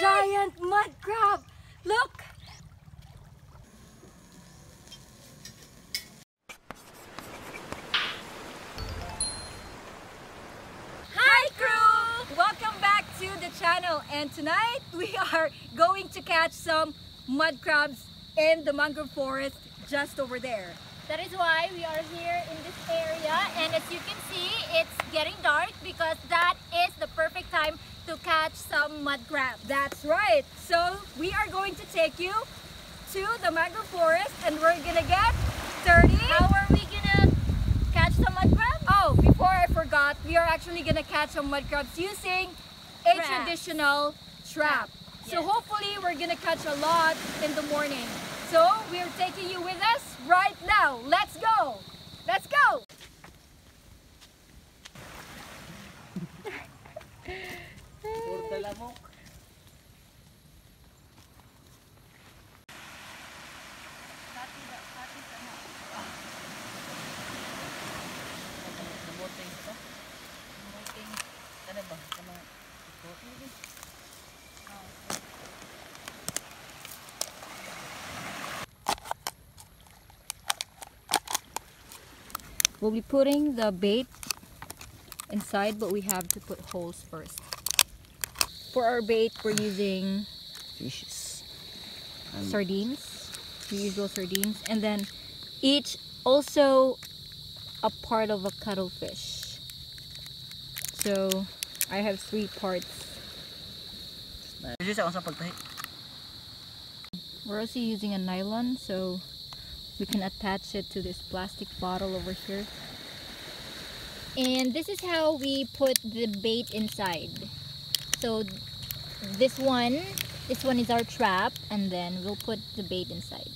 giant mud crab. Look. Hi crew! Welcome back to the channel and tonight we are going to catch some mud crabs in the mangrove forest just over there. That is why we are here in this area and as you can see it's getting dark because that is the perfect time to catch some mud crab. That's right. So we are going to take you to the mangrove forest and we're gonna get 30. How are we gonna catch some mud crab? Oh, before I forgot, we are actually gonna catch some mud crabs using a Trap. traditional trap. So hopefully we're gonna catch a lot in the morning. So we are taking you with us right now. Let's go. Let's go. We'll be putting the bait inside, but we have to put holes first. For our bait, we're using Fishes. Um, sardines, the usual sardines, and then each also a part of a cuttlefish. So I have three parts. Fishes ako sa pagtahi. We're also using a nylon, so we can attach it to this plastic bottle over here. And this is how we put the bait inside. So this one, this one is our trap and then we'll put the bait inside.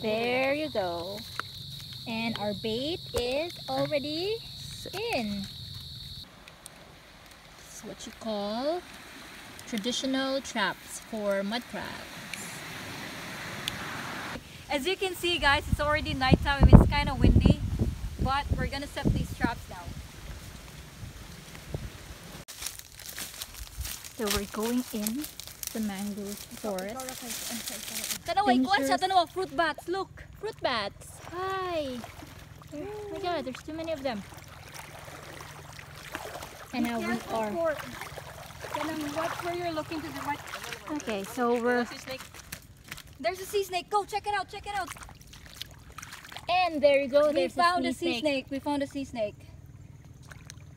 There you go. And our bait is already in. This is what you call traditional traps for mud crabs. As you can see guys, it's already nighttime. and It's kind of windy, but we're gonna set these traps now. So we're going in The mangrove forest. Tanawa, ikuan sa tanawa, fruit bats, look. Fruit bats. Hi. Oh my god, there's too many of them. And now we are. Kanang watch where you're looking to the right. Okay, so we're. There's a sea snake. Go check it out. Check it out. And there you go. we There's found a a sea snake. We found a sea snake.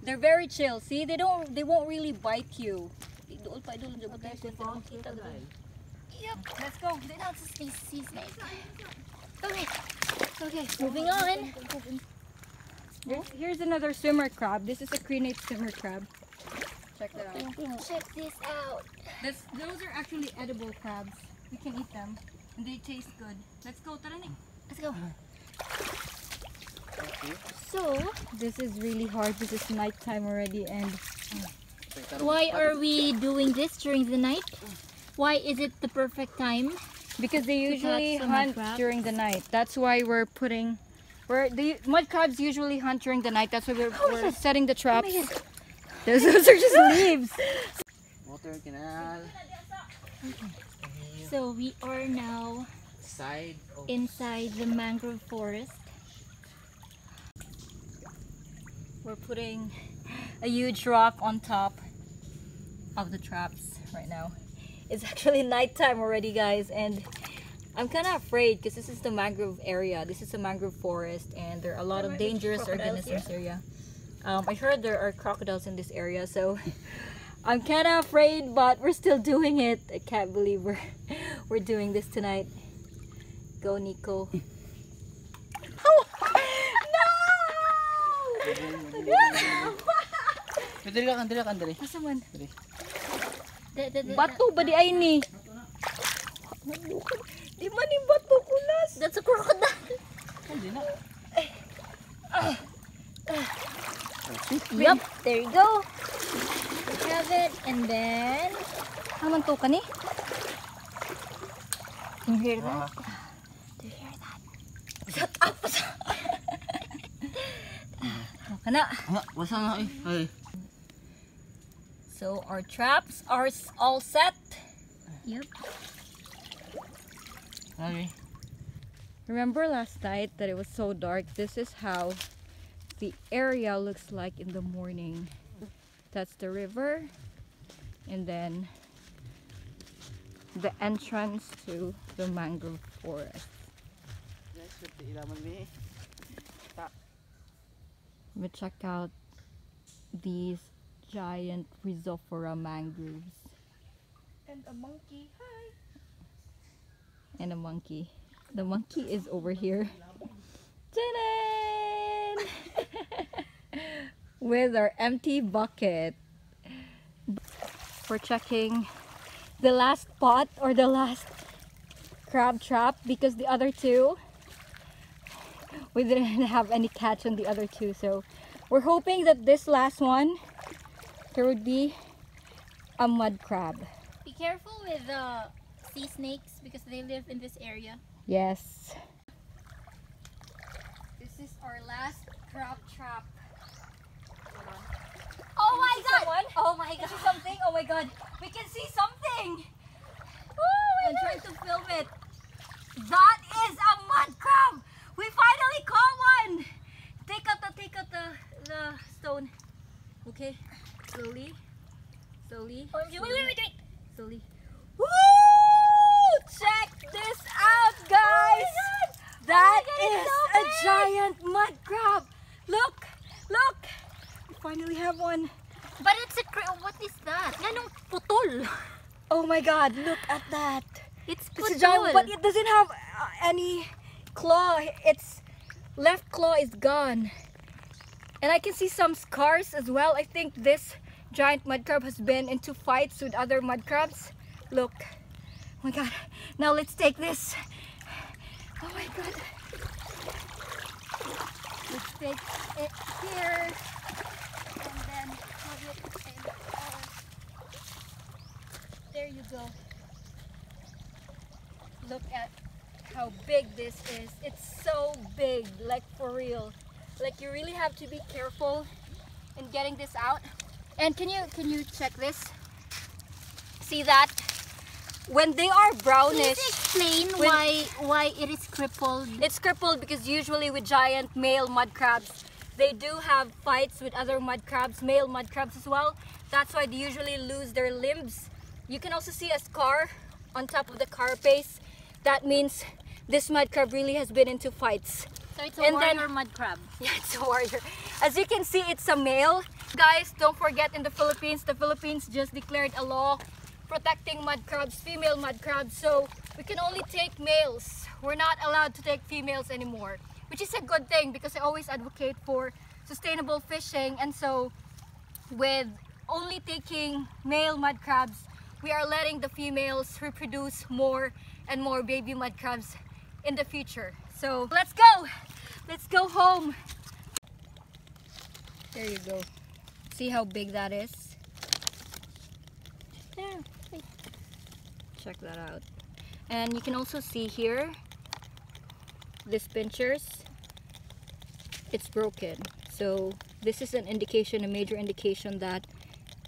They're very chill. See, they don't. They won't really bite you. Idol. Yep. Let's go. That's a sea sea snake. Okay. Okay, moving on. Here's, here's another swimmer crab. This is a crenate swimmer crab. Check that out. Check this out. This, those are actually edible crabs. We can eat them, and they taste good. Let's go, tara. Let's go. Uh-huh. So, This is really hard. This is nighttime already, and why are we doing this during the night? Why is it the perfect time? because they usually catch hunt during the night. That's why we're putting. We're the mud crabs usually hunt during the night. That's why we're, Oh we're setting the traps. God. those, those are just leaves. Water canal. So we are now Side of inside the mangrove forest. We're putting a huge rock on top of the traps right now. It's actually nighttime already, guys, and I'm kind of afraid because this is the mangrove area. This is a mangrove forest, and there are a lot of dangerous organisms here. Um, I heard there are crocodiles in this area, so I'm kind of afraid, but we're still doing it. I can't believe we're we're doing this tonight. Go, Nico. Dili ka, dili ka, dili. Asa man? The, Bato ba di ay ni? Di man ni bato kulas. That's a crocodile. Hindi na. Yup, there you go. We have it, and then Haman to kani? can you hear that? Do you hear that? Shut up. Ana. Nga, wasa na eh. Ay. So our traps are all set. Yep. Ay. Remember last night that it was so dark? This is how the area looks like in the morning. That's the river. And then the entrance to the mangrove forest. But check out these giant rhizophora mangroves. And a monkey. Hi. and a monkey. The monkey is over here. With our empty bucket. We're checking the last pot or the last crab trap because the other two we didn't have any catch on the other two so we're hoping that this last one there would be a mud crab Be careful with the sea snakes because they live in this area. Yes. This is our last crab trap. Oh my god! someone? Oh my Can god! see something? Oh my god. We can see something. I'm trying to film it. That is a mud crab. We finally caught one. Take out the take out the the stone. Okay. Slowly. Slowly. Oh, wait, wait, wait, wait! Slowly. Woo! Check this out, guys. That is a giant mud crab. Look, look. We finally have one. But it's a cra- what is that? Anong putol? Oh my God! Look at that. It's It's a giant, but it doesn't have uh, any claw. Its left claw is gone, and I can see some scars as well. I think this giant mud crab has been into fights with other mud crabs. Look. Oh my God! Now let's take this. Oh my God! Let's take it here, and then have it in our. There you go. Look at how big this is. It's so big, like for real. Like you really have to be careful in getting this out. And can you can you check this? See that? When they are brownish. Please explain why why it is crippled. it's crippled because usually with giant male mud crabs, they do have fights with other mud crabs, male mud crabs as well. That's why they usually lose their limbs. You can also see a scar on top of the carapace. That means this mud crab really has been into fights. So it's a And then- warrior mud crab. Yeah, it's a warrior. As you can see, it's a male. Guys, don't forget in the Philippines, the Philippines just declared a law protecting mud crabs, female mud crabs. So we can only take males. We're not allowed to take females anymore, which is a good thing because I always advocate for sustainable fishing. And so with only taking male mud crabs, we are letting the females reproduce more and more baby mud crabs in the future. So let's go! Let's go home! There you go. See how big that is? Wait. Check that out. And you can also see here, this pinchers, it's broken. So this is an indication, a major indication that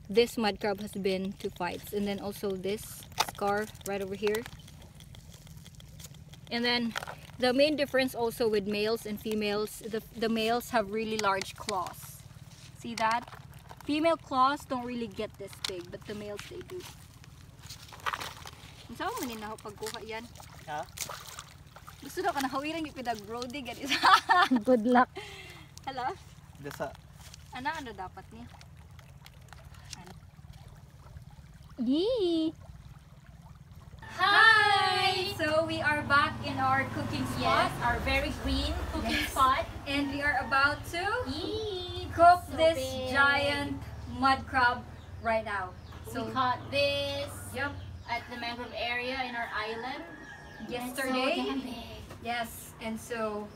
this mud crab has been to fights. And then also this scar right over here. And then the main difference also with males and females, the, the males have really large claws. See that? Female claws don't really get this big, but the males they do. Ang saan mo nina pagkuha yan? Ha? Gusto na ka na hawiran yung pinag-brody ganis. Good luck. Hello? Dasa. Ano ano dapat niya? Yee. Hi! So we are back in our cooking spot Yes, our very green cooking spot. and we are about to Yee. cook so this big. giant mud crab right now. So So we caught this yep, at the mangrove area in our island. yesterday. So. Yes, and so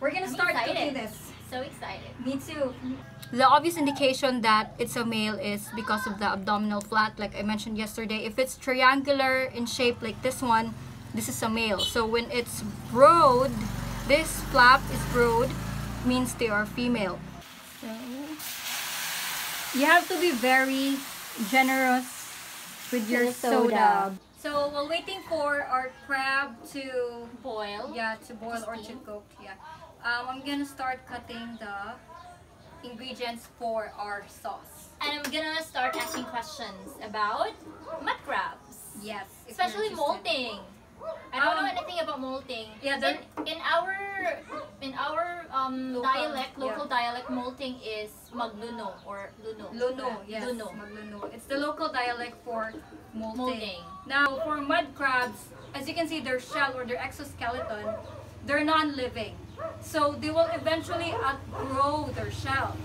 we're gonna I'm start excited. cooking this. So excited. Me too. The obvious indication that it's a male is because of the abdominal flap, like I mentioned yesterday. If it's triangular in shape like this one, this is a male. So when it's broad, this flap is broad, means they are female. So you have to be very generous with your soda. soda. So while waiting for our crab to Boil. yeah to boil or to cook, yeah, um, I'm gonna start cutting the ingredients for our sauce. And I'm gonna start asking questions about mud crabs. Yes, Especially molting. I don't know anything about molting. yeah, in, in our in our um Local, dialect, local yeah. dialect, molting is magluno or luno. Luno, yes, Luno. magluno. It's the local dialect for molting. Molting. Now, for mud crabs, as you can see, their shell or their exoskeleton, they're non-living. So they will eventually outgrow their shell.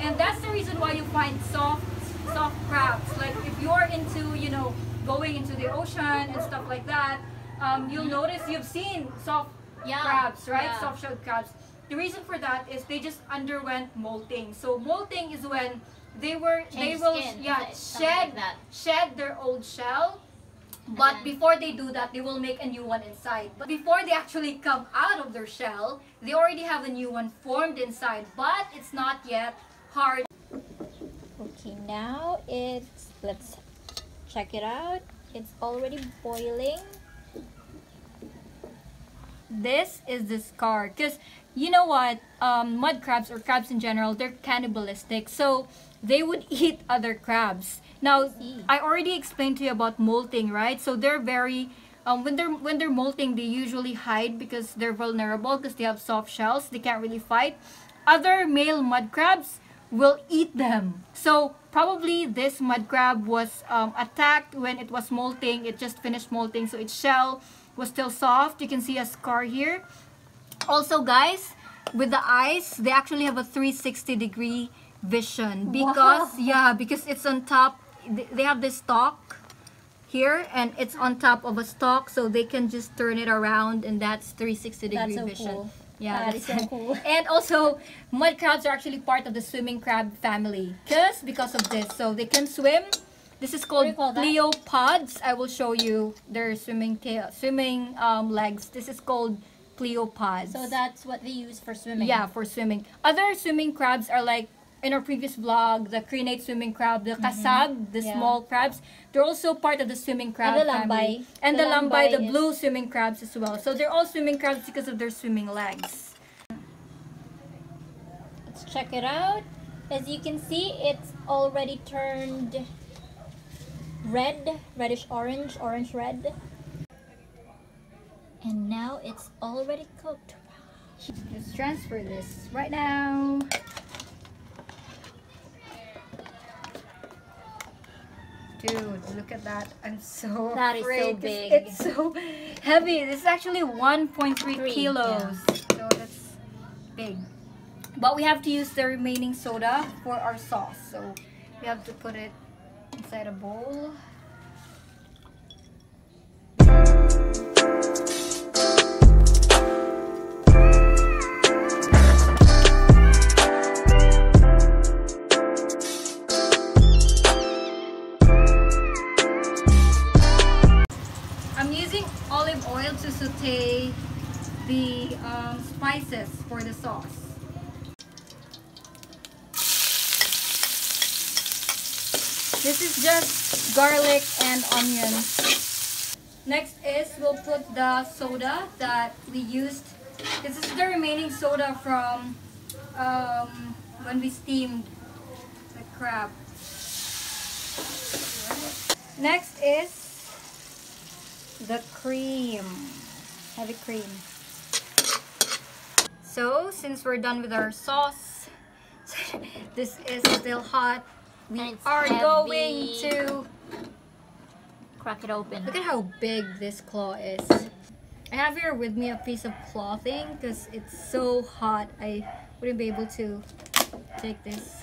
And that's the reason why you find soft, soft crabs. Like if you're into, you know, going into the ocean and stuff like that, um, you'll notice you've seen soft Yeah, crabs, right? yeah. Soft-shelled crabs. The reason for that is they just underwent molting. So molting is when they were they will skin, yeah shed like shed their old shell. But then- before they do that, they will make a new one inside. But before they actually come out of their shell, they already have a new one formed inside. But it's not yet hard. Okay, now it's let's check it out. It's already boiling. This is the scar. Because you know what? Um, mud crabs or crabs in general, they're cannibalistic. So they would eat other crabs. Now. I already explained to you about molting, right? So they're very um, when they're when they're molting, they usually hide because they're vulnerable because they have soft shells. They can't really fight. Other male mud crabs will eat them. So probably this mud crab was um, attacked when it was molting. It just finished molting, so its shell was still soft. You can see a scar here. Also, guys, with the eyes, they actually have a 360 degree vision because Wow. yeah, because it's on top. They have this stalk here and it's on top of a stalk so they can just turn it around and that's 360 degree That's so vision. cool. Yeah, That is that's so cool. And also, mud crabs are actually part of the swimming crab family. Because because of this, so they can swim. This is called pleopods. I will show you their swimming tail, swimming um, legs. This is called pleopods. So that's what they use for swimming. Yeah, for swimming. Other swimming crabs are like in our previous vlog, the crenate swimming crab, the kasag, the Mm-hmm. Yeah. small crabs. They're also part of the swimming crab the family. lambay. And the, The lambay, the is- blue swimming crabs as well. So they're all swimming crabs because of their swimming legs. Let's check it out. As you can see, it's already turned red, reddish orange, orange red. And now it's already cooked. Let's transfer this right now. Dude, look at that. I'm so afraid. That is so big. It's so heavy. This is actually 1.3 Three, kilos. So that's big. But we have to use the remaining soda for our sauce. So we have to put it inside a bowl. Garlic and onion. Next is we'll put the soda that we used. This is the remaining soda from um, when we steamed the crab. Next is the cream. Heavy cream. So, since we're done with our sauce, this is still hot. We are going to Crack it open. look at how big this claw is. I have here with me a piece of clothing because it's so hot. I wouldn't be able to take this.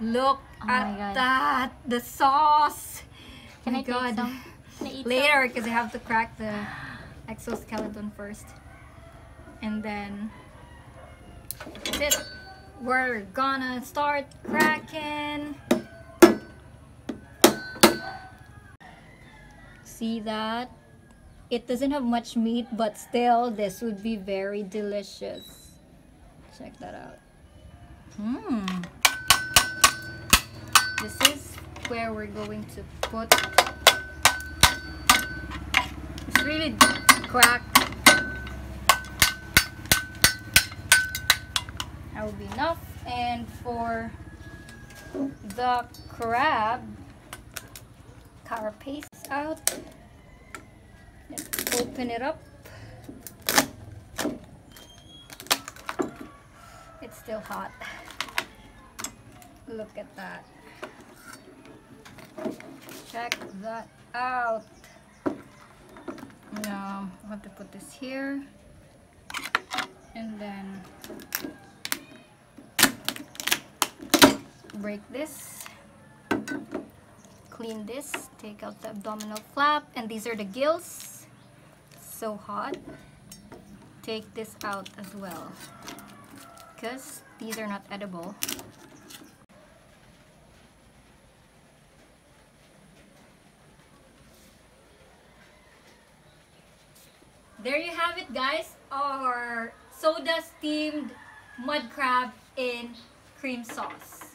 Look Oh at God. that! The sauce! Can my I take God. some? Can I? Later, because I have to crack the exoskeleton first. And then that's it. We're gonna start cracking. See that? It doesn't have much meat, but still, this would be very delicious. Check that out. Mmm. This is where we're going to put it's really cracked that will be enough and for the crab carapace out. Open it up. It's still hot. Look at that. Check that out. Now I have to put this here. And then break this clean this take out the abdominal flap and these are the gills. So hot. Take this out as well because these are not edible. There you have it guys our soda steamed mud crab in cream sauce